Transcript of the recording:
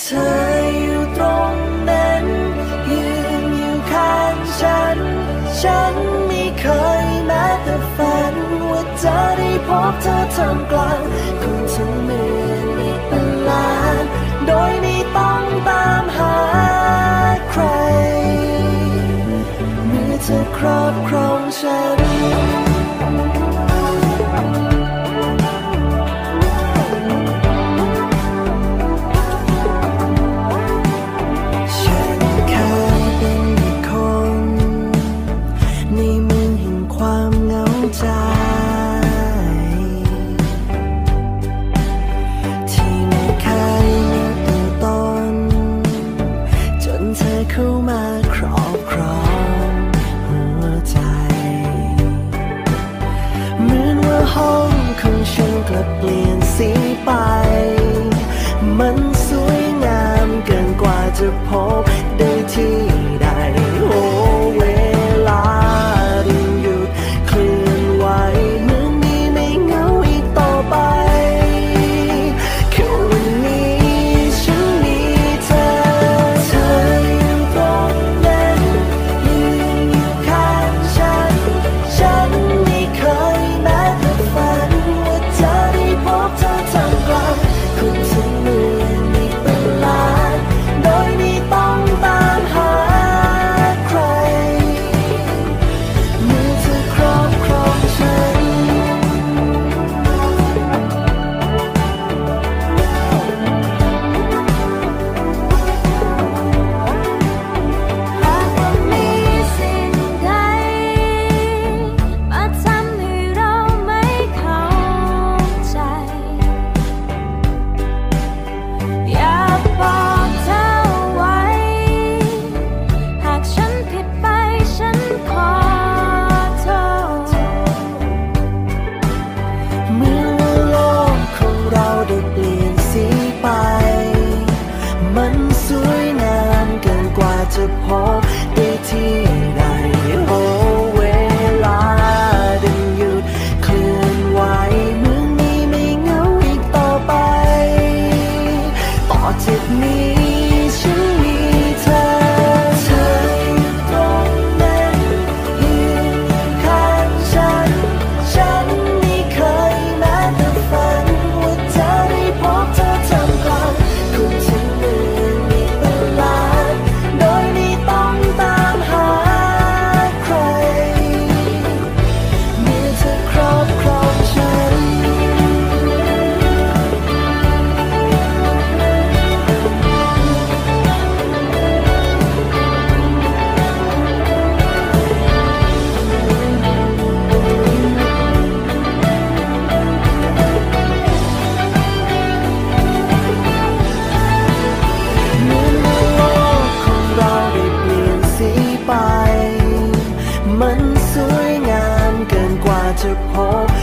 เธออยู่ตรงนั้น ยืนอยู่ข้างฉัน ฉันไม่เคยแม้แต่ฝัน ว่าจะได้พบเธอท่ามกลางคนทั้งเมืองอีกเป็นล้าน โดยไม่ต้องตามหาใครเมื่อเธอครอบครองฉัน ห้องของฉันกลับเปลี่ยนสีไป มันสวยงามเกินกว่าจะพบได้ที่ มันสวยงามเกินกว่าจะพบได้ที่ไหน hope.